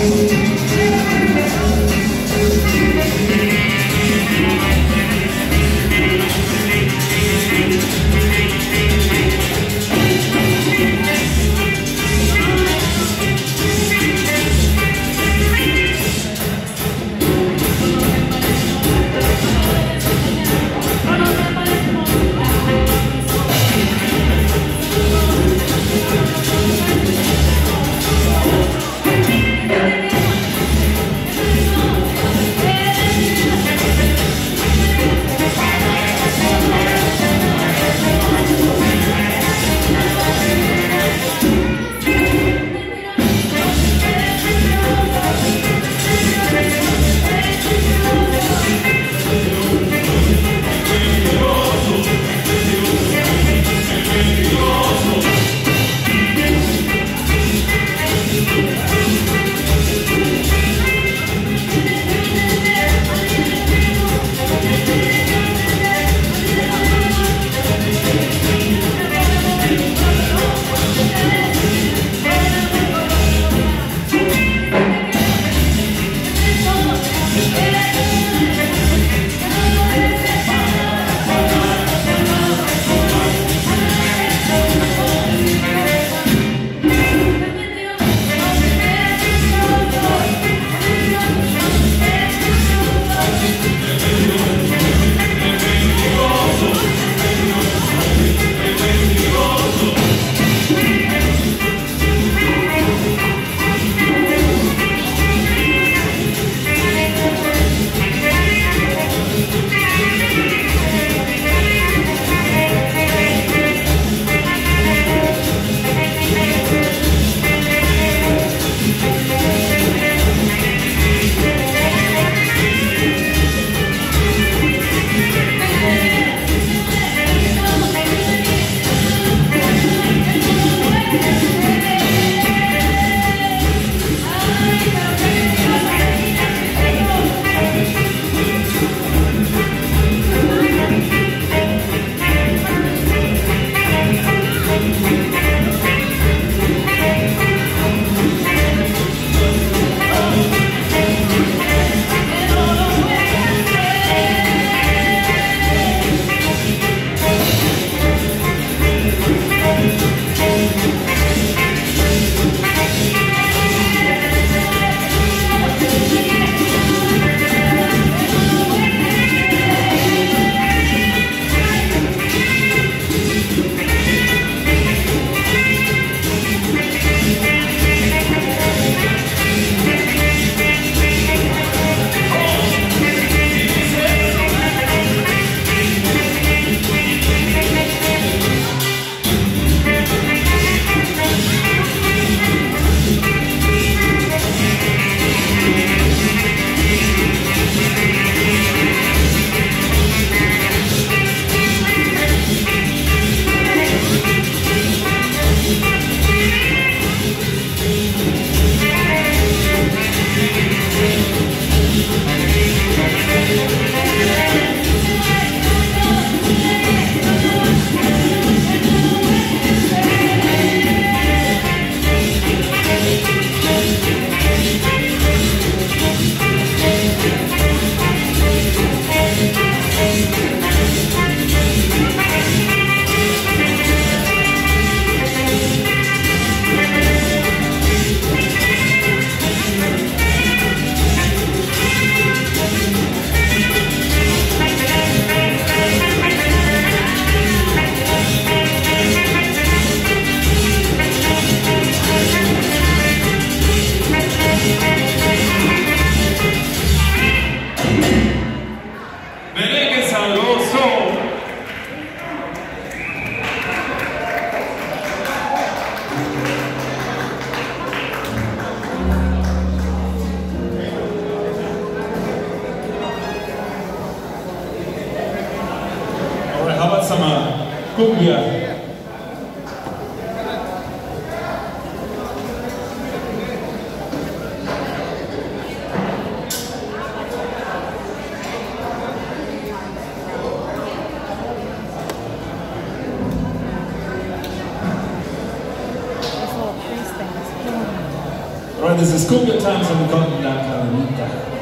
Alright, this is Good Times on the Continental Calamita.